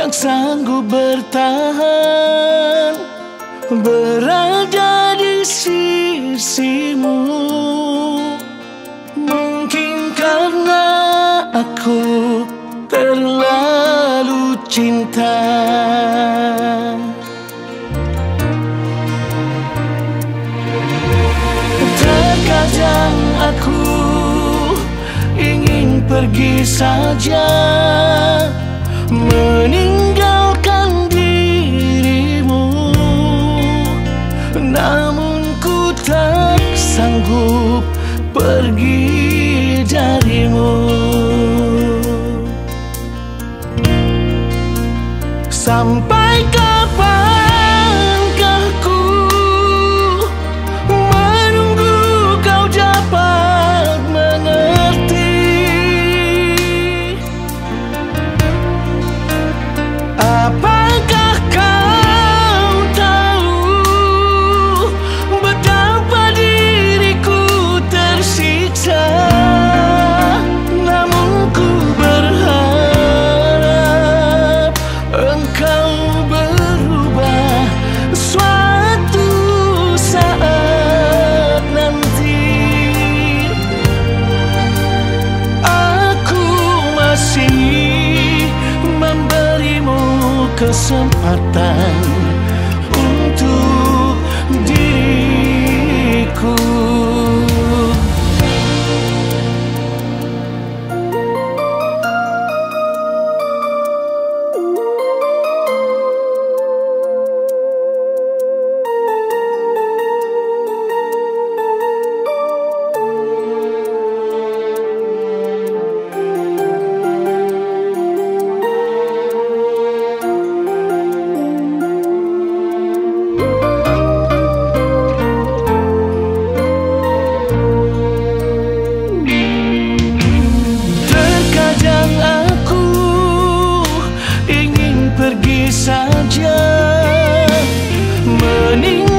yang sanggup bertahan berada di sisimu. Mungkin karena aku terlalu cinta. Terkadang aku ingin pergi saja meninggalkan dirimu. Namun ku tak sanggup pergi darimu. Sampai kapankah listen time saja mening